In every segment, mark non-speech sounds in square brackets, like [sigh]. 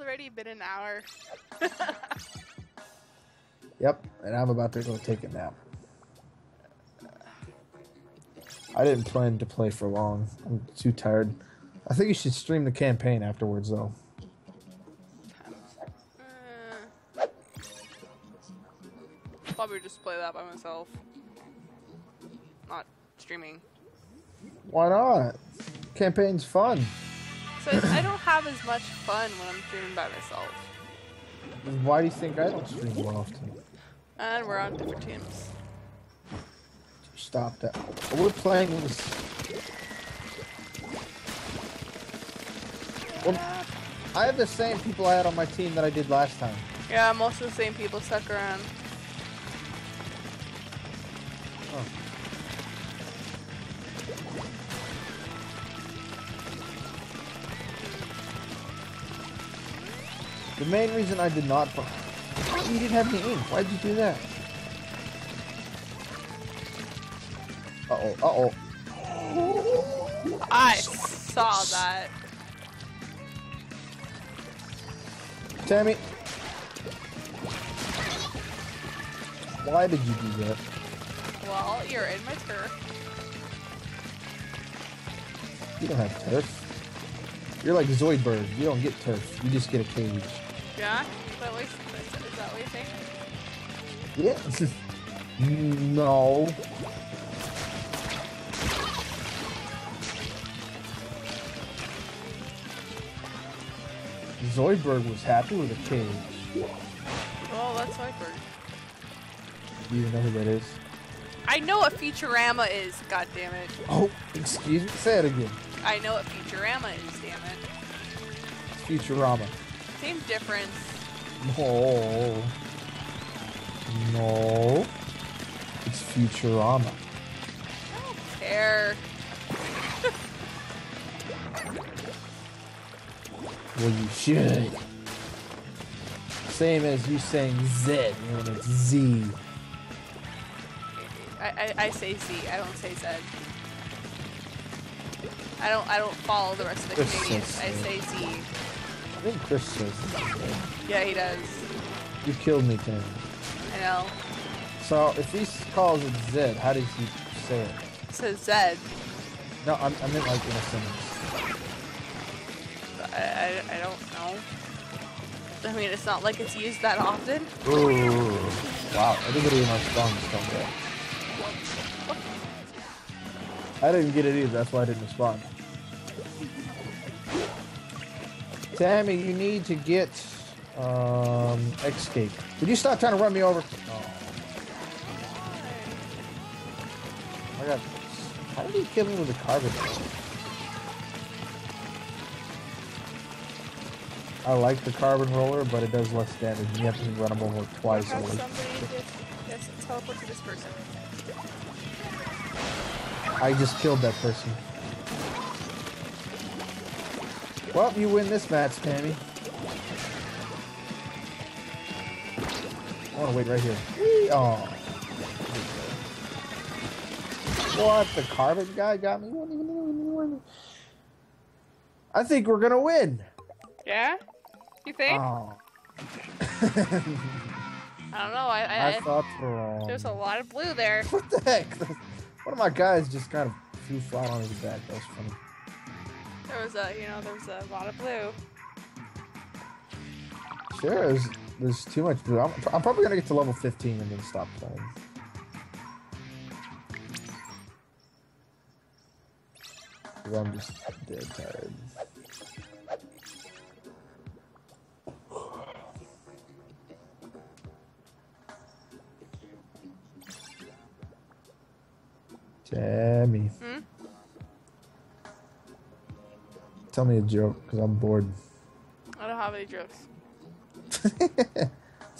already been an hour. [laughs] Yep, and I'm about to go take a nap. I didn't plan to play for long. I'm too tired. I think you should stream the campaign afterwards, though. Uh, probably just play that by myself. Not streaming. Why not? Campaign's fun. So I don't have as much fun when I'm streaming by myself. Why do you think I don't stream more often? And we're on different teams. Stop that. We're playing. Well, I have the same people I had on my team that I did last time. Yeah, most of the same people stuck around. The main reason I did not. You didn't have any ink. Why'd you do that? Uh oh. Uh oh. I saw that. Tammy. Why did you do that? Well, you're in my turf. You don't have turf. You're like Zoidberg. You don't get turf. You just get a cage. Yeah? Is that what, is that what you're saying? Yeah. no. Zoidberg was happy with a cage. Oh, that's Viper. Do you even know who that is? I know what Futurama is, god damn it. Oh, excuse me. Say it again. I know what Futurama is, damn it. It's Futurama. Same difference. No. No. It's Futurama. I don't care. Well, you should. Same as you saying Z when it's Z. I, I, I say Z, I don't say Z. I don't I don't follow the rest of the Canadians. I say Z. I think Chris says. Yeah, he does. You killed me, Tim. I know. So if he calls it Z, how does he say it? It says Z. No, I'm, I meant like in a sentence. I, I, I don't know. I mean, it's not like it's used that often. Ooh. Wow, everybody in our spawn don't get. I didn't get it either, that's why I didn't respond. Tammy, you need to get um escape. Did you stop trying to run me over? Oh. I got how did he kill me with a carbon? I like the carbon roller, but it does less damage. You have to run them over twice. Have a week. somebody just teleport to this person. I just killed that person. Well, you win this match, Tammy. I want to wait right here. Whee! Oh. What? The carbon guy got me? He wasn't even- he wasn't even winning. I think we're gonna win. Yeah? You think? Oh, [laughs] I don't know. I, I, I I thought wrong. there's a lot of blue there. What the heck? [laughs] One of my guys just kind of flew flat on his back. That was funny. There was a, you know, there was a lot of blue. Sure, there's, there's too much blue. I'm, I'm probably gonna get to level 15 and then stop playing. Cause I'm just dead tired. Tammy. Hmm? Tell me a joke, because I'm bored. I don't have any jokes. [laughs]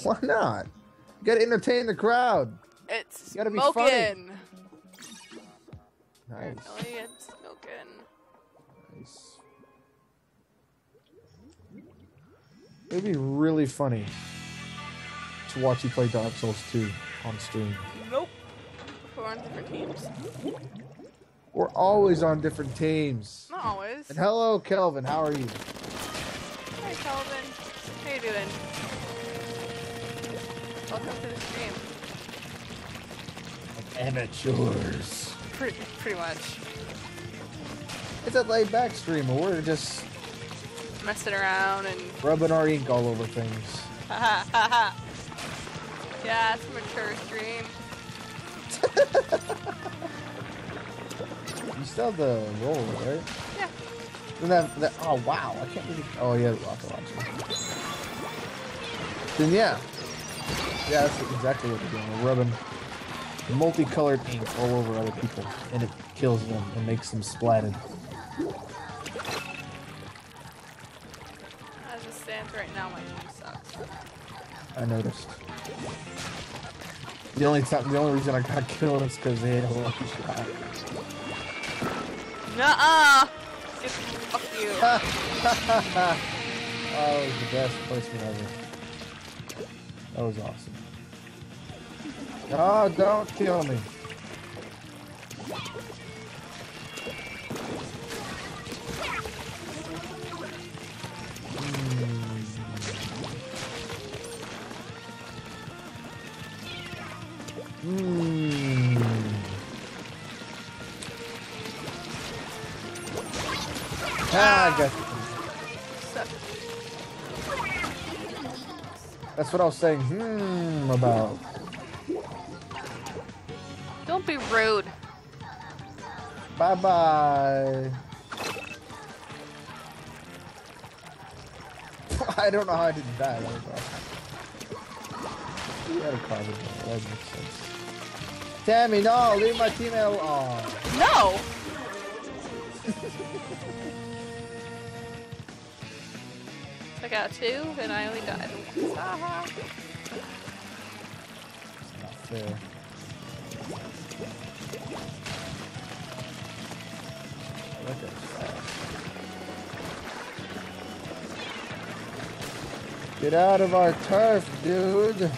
Why not? You gotta entertain the crowd. It's You gotta be funny. smoking. Nice. Apparently it's smoking. nice. It'd be really funny to watch you play Dark Souls 2 on stream. Nope. We're on different teams. We're always on different teams. Not always. And hello, Kelvin. How are you? Hi, Calvin. How you doing? Welcome to the stream. Amateurs. Pretty, pretty much. It's a laid back stream where we're just Messing around and rubbing our ink all over things. haha haha. Yeah, it's a mature stream. [laughs] You still have the roll, right? Yeah. And that, that, oh wow, I can't believe. Oh yeah, the rocket launcher. Then yeah, yeah, that's exactly what we're doing. We're rubbing multicolored ink all over other people, and it kills them and makes them splatted. As it stands right now, my team sucks. I noticed. The only time, the only reason I got [laughs] killed is because they had a lucky shot. Nuh-uh! Fuck you. [laughs] oh, was the best placement ever. That was awesome. Oh, don't kill me. That's what I was saying. Hmm, about. Don't be rude. Bye bye. [laughs] I don't know how I didn't die. That was awesome. You had a carbon. That makes sense. Tammy, no, leave my teammate alone. No! I got two, and I only died once. Not fair. That guy's fast. Get out of our turf, dude.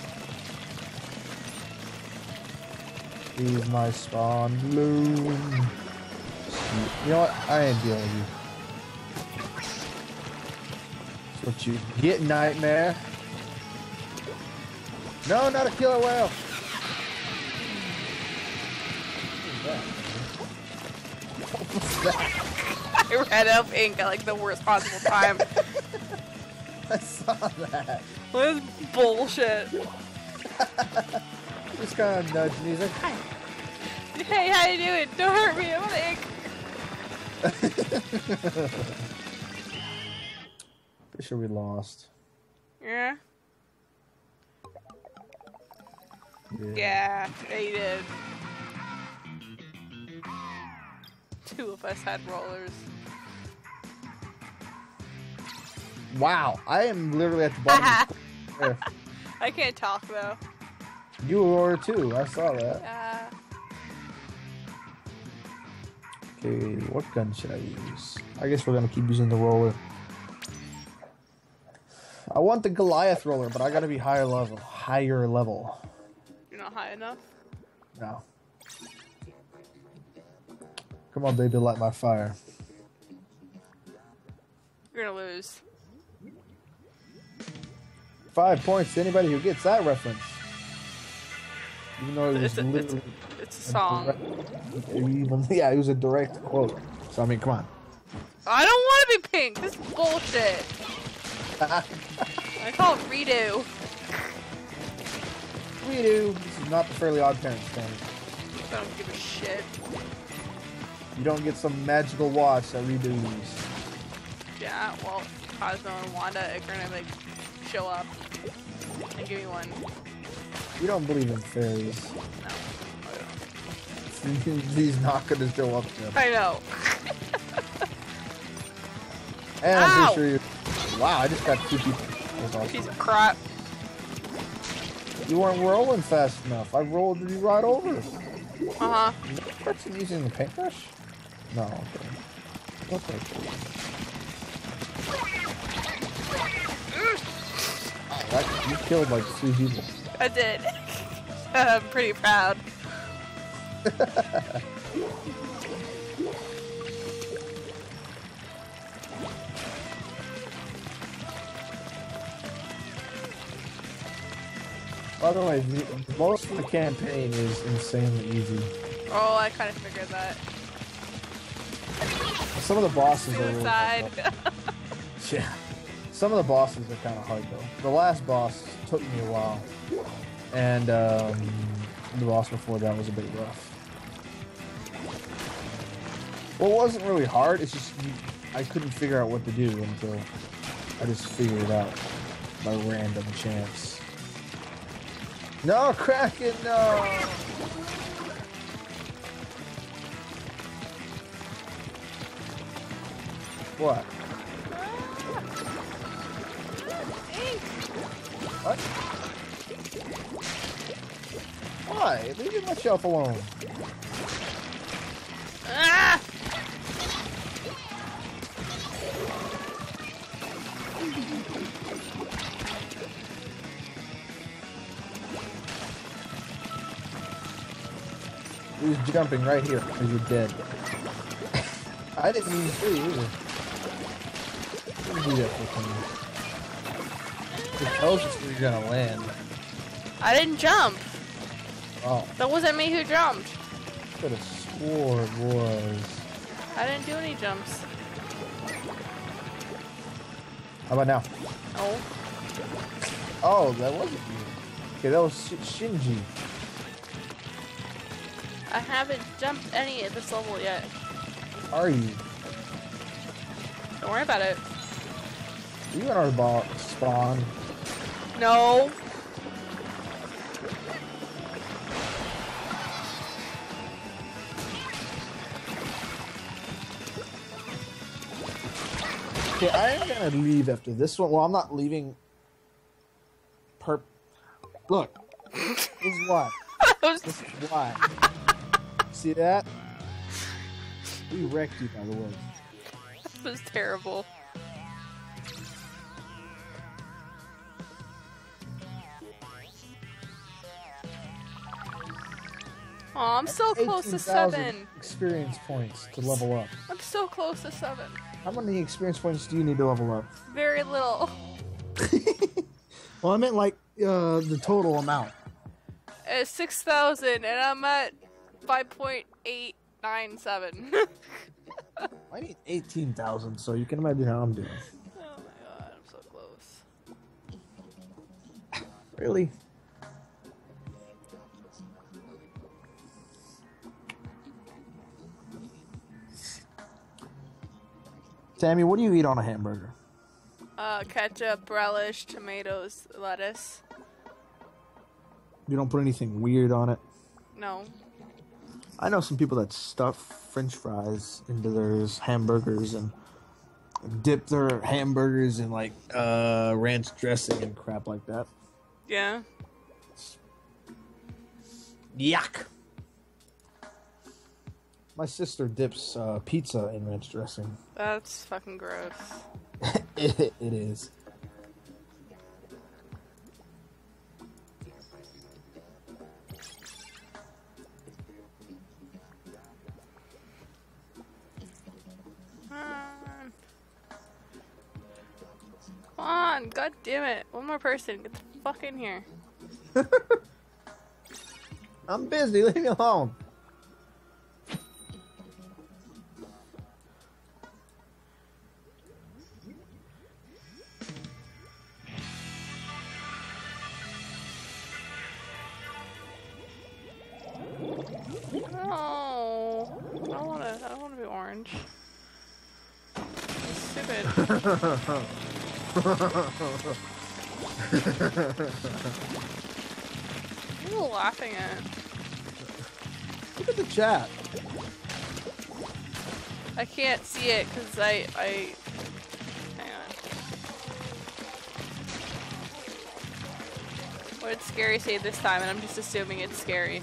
Leave my spawn bloom. You know what? I ain't dealing with you. What you get, nightmare. No, not a killer whale. What was that? I ran up ink at like the worst possible time. [laughs] I saw that. this bullshit. [laughs] Just kind of nudge me. He's like, hi. Hey, how you doing? Don't hurt me, I'm on ink. [laughs] Pretty sure we lost. Yeah? Yeah, they did. Two of us had rollers. Wow, I am literally at the bottom. of [laughs] the. I can't talk though. you were too. I saw that. Uh, Okay, what gun should I use? I guess we're gonna keep using the roller. I want the Goliath roller, but I gotta be higher level. Higher level. you're not high enough. No. Come on, baby, light my fire. You're gonna lose. Five points to anybody who gets that reference. Even though it was It's a, it's, literally it's a song. direct- even [laughs] yeah, it was a direct quote. So I mean, come on. I don't want to be pink. This is bullshit. I call it redo. we do. This is not the Fairly Odd Parents thing. I don't give a shit. You don't get some magical watch that redoes. Yeah, well, Cosmo and Wanda are gonna like show up and give me one. You don't believe in fairies. No. [laughs] He's not gonna show up. Jim. I know. And I'm pretty sure you. Wow, I just got two people. Awesome. Piece of crap. You weren't rolling fast enough. I rolled you right over. Uh huh. Person using the paintbrush? No. Okay. Okay. That, you killed like three people. I did. [laughs] I'm pretty proud. [laughs] By the way, most of the campaign is insanely easy. Oh, I kind of figured that. Some of the bosses are really Suicide. fucked up. [laughs] Yeah. Some of the bosses are kind of hard though. The last boss took me a while, and um, the boss before that was a bit rough. Well, it wasn't really hard. It's just you, I couldn't figure out what to do until I just figured it out by random chance. No, Kraken, no! What? What? Why? Leave my shelf alone. Ah! He was jumping right here because you're dead. [coughs] I didn't mean to either. Didn't do that for me. It tells us where you're gonna land. I didn't jump. Oh, That wasn't me who jumped. could have swore it was. I didn't do any jumps. How about now? Oh. Oh, that wasn't you. Okay, that was Sh- Shinji. I haven't jumped any at this level yet. Are you? Don't worry about it. You in our box spawn? No. Okay, I am gonna leave after this one. Well, I'm not leaving. Perp. Look, [laughs] this is why. This is why. See that? We wrecked you, by the way. that was terrible. Oh, I'm so close to seven. Experience points to level up. I'm so close to seven. How many experience points do you need to level up? Very little. [laughs] Well, I meant like uh, the total amount. It's six thousand, and I'm at five point eight nine seven. [laughs] I need 18,000, so you can imagine how I'm doing. Oh my god, I'm so close. [laughs] Really? Tammy, what do you eat on a hamburger? Uh, ketchup, relish, tomatoes, lettuce. You don't put anything weird on it. No. I know some people that stuff French fries into their hamburgers and dip their hamburgers in like uh, ranch dressing and crap like that. Yeah. Yuck. My sister dips uh, pizza in ranch dressing. That's fucking gross. it, [laughs] it is. God damn it. One more person. Get the fuck in here. [laughs] I'm busy. Leave me alone. No. I don't wanna I don't wanna be orange. It's [laughs] stupid. [laughs] What are you laughing at? Look at the chat. I can't see it because I I hang on. What did Scary say this time? And I'm just assuming it's scary.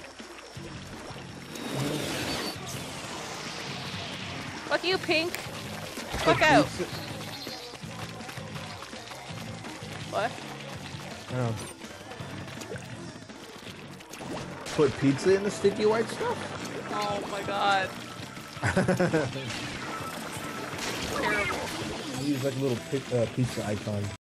Fuck you, Pink. Fuck out. What? Um, put pizza in the sticky white stuff? Oh my god. [laughs] Terrible. Use like a little uh, pizza icon.